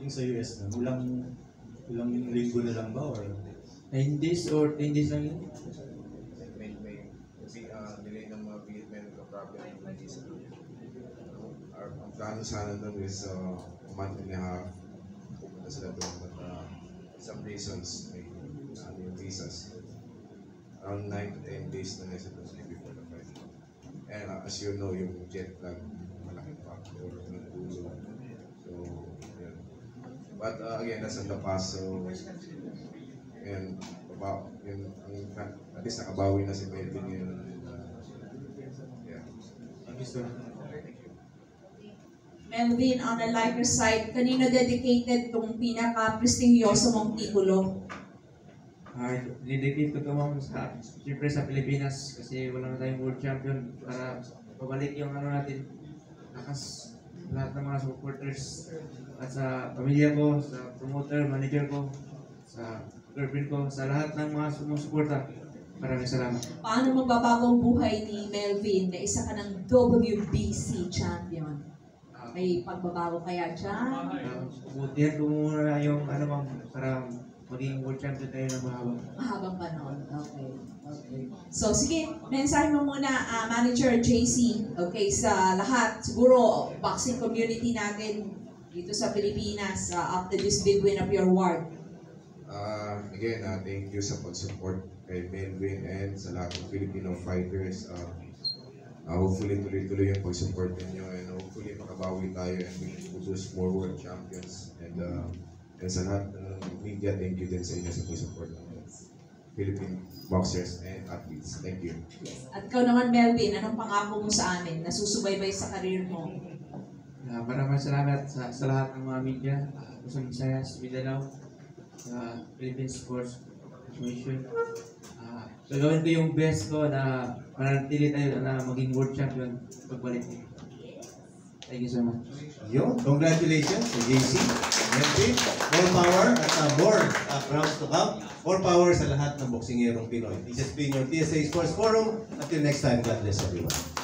yung sa US na, ilang, ilang linggo na lang ba or 9 days or 10 days lang yun? may may kasi uh, delay ng mga bigit medical problem ng visa. Our, ang plano sana doon is uh, a month and a half. Pupunta sila doon but uh, for some reasons may ano yung visas. Around 9 to 10 days na nasa doon sila before the flight. And uh, as you know, yung jet lag, malaking factor ng dulo. So, yun. But uh, again, that's in the past. So, and about yun, ang, at least nakabawi na si Melvin yun. And, uh, yeah. Thank you, sir. Melvin, on the lighter side, kanino dedicated tong pinaka-prestigyoso mong titulo? Ay, dinedicate ko ito ma'am sa, siyempre sa Pilipinas kasi wala na tayong world champion para pabalik yung ano natin, lakas lahat ng mga supporters at sa pamilya ko, sa promoter, manager ko, sa girlfriend ko, sa lahat ng mga sumusuporta. Maraming salamat. Paano magbabagong buhay ni Melvin na isa ka ng WBC champion? May pagbabago kaya dyan? uh, butihan ko muna yung ano ma'am para maging world champion tayo ng mahaba. Mahabang panahon. Okay. Okay. So, sige, mensahe mo muna, ah, Manager JC, okay, sa lahat, siguro, boxing community natin dito sa Pilipinas uh, after this big win of your ward. Uh, again, uh, thank you sa pag-support kay Melvin and sa lahat ng Filipino fighters. Uh, uh, hopefully tuloy-tuloy yung pag-support ninyo and hopefully makabawi tayo and we produce more world champions. And, uh, and sa lahat ng media, thank you din sa inyo sa pag-support ng Philippine boxers and athletes. Thank you. Yes. At ikaw naman, Melvin, anong pangako mo sa amin na susubaybay sa karir mo? Uh, maraming salamat sa, sa lahat ng mga media, uh, Luzon, Visayas, Mindanao, sa Philippine Sports Commission. Uh, gagawin ko yung best ko na manatili tayo na maging world champion pagbalik. Thank you so much. Yo, congratulations to JC, Melvin. More power at uh, more uh, crowns to come. More power sa lahat ng boksingerong Pinoy. This has been your TSA Sports Forum. Until next time, God bless everyone.